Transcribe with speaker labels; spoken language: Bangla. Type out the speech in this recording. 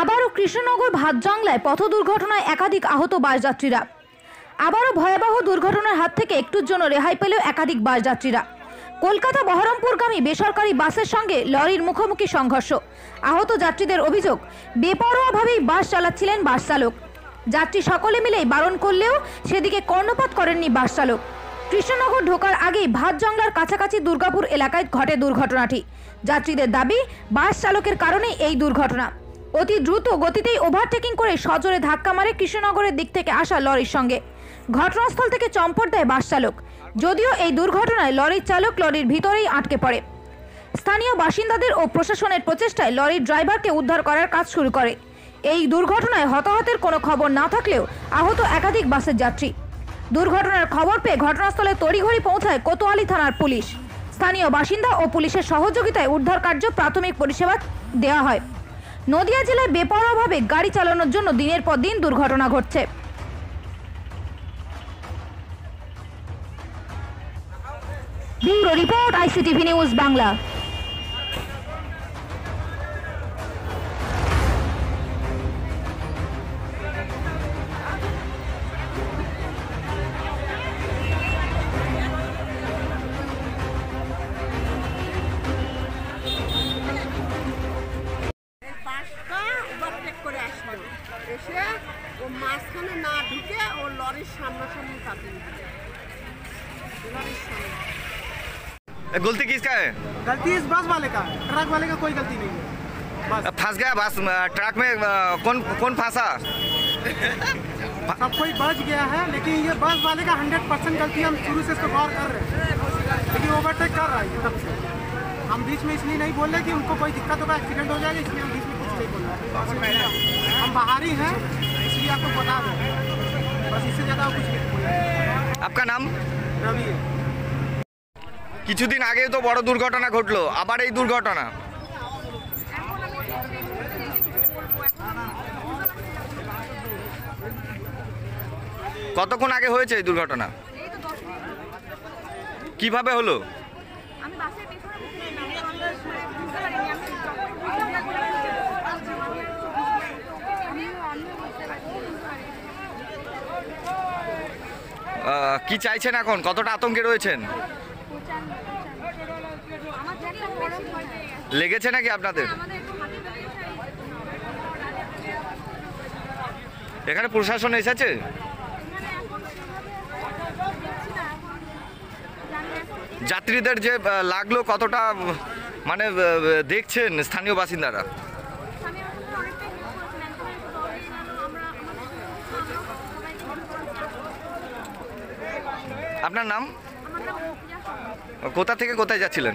Speaker 1: আবারও কৃষ্ণনগর ভাতজংলায় পথ দুর্ঘটনায় একাধিক আহত বাসযাত্রীরা। আবারও ভয়াবহ দুর্ঘটনার হাত থেকে একটুর জন্য রেহাই পেলেও একাধিক বাসযাত্রীরা। কলকাতা বহরমপুরগামী বেসরকারি বাসের সঙ্গে লরির মুখোমুখি সংঘর্ষ। আহত যাত্রীদের অভিযোগ, বেপরোয়াভাবেই বাস চালাচ্ছিলেন বাস চালক। যাত্রী সকলে মিলেই বারণ করলেও সেদিকে কর্ণপাত করেননি বাস চালক। কৃষ্ণনগর ঢোকার আগেই ভাতজংলার কাছাকাছি দুর্গাপুর এলাকায় ঘটে দুর্ঘটনাটি। যাত্রীদের দাবি, বাস চালকের কারণেই এই দুর্ঘটনা। অতি দ্রুত গতিতেই ওভারটেকিং করে সজোরে ধাক্কা মারে কৃষ্ণনগরের দিক থেকে আসা লরির সঙ্গে। ঘটনাস্থল থেকে চম্পট দেয় বাস চালক। যদিও এই দুর্ঘটনায় লরির চালক লরির ভিতরেই আটকে পড়ে। স্থানীয় বাসিন্দাদের ও প্রশাসনের প্রচেষ্টায় লরির ড্রাইভারকে উদ্ধার করার কাজ শুরু করে। এই দুর্ঘটনায় হতাহতের কোনো খবর না থাকলেও আহত একাধিক বাসের যাত্রী। দুর্ঘটনার খবর পেয়ে ঘটনাস্থলে তড়িঘড়ি পৌঁছায় কোতোয়ালি থানার পুলিশ। স্থানীয় বাসিন্দা ও পুলিশের সহযোগিতায় উদ্ধার কার্য প্রাথমিক পরিষেবা দেওয়া হয়। নদিয়া জেলায় বেপরোয়াভাবে গাড়ি চালানোর জন্য দিনের পর দিন দুর্ঘটনা ঘটছে।
Speaker 2: Bureau report, ICTV news Bangla. এসে ও মাঝখানে না ঢুকে ও লরির সামনাসামনি চাপিয়ে দিল। লরির সামনে
Speaker 3: ये गलती किसका है
Speaker 4: गलती इस बस वाले का ट्रक वाले का कोई गलती नहीं है बस
Speaker 3: फंस गया बस अ, ट्रक में अ, कौन कौन फंसा
Speaker 4: सब कोई बच गया है लेकिन ये बस वाले का हंड्रेड परसेंट गलती है हम शुरू से इसको गौर कर रहे हैं लेकिन ओवरटेक कर रहा है ये तब से हम बीच में इसलिए नहीं बोल रहे कि उनको कोई दिक्कत होगा एक्सीडेंट हो जाएगा इसलिए हम बीच में कुछ नहीं बोल रहे हम बाहर ही हैं इसलिए आपको बता दें बस इससे ज़्यादा कुछ नहीं बोल रहे।
Speaker 3: आपका नाम
Speaker 4: रवि है
Speaker 3: কিছুদিন আগেও তো বড় দুর্ঘটনা ঘটলো আবার এই দুর্ঘটনা কতক্ষণ আগে হয়েছে এই দুর্ঘটনা কিভাবে হলো
Speaker 5: আমি বাসের পেছনে বসেছিলাম। আমি বুঝতে পারিনি। আমি
Speaker 3: কি চাইছেন এখন? কতটা আতঙ্কে রয়েছেন। লেগেছে নাকি আপনাদের? এখানে প্রশাসন এসেছে? যাত্রীদের যে লাগল কতটা মানে দেখছেন স্থানীয় বাসিন্দারা? আপনার নাম। কোথা থেকে কোথায় যাচ্ছিলেন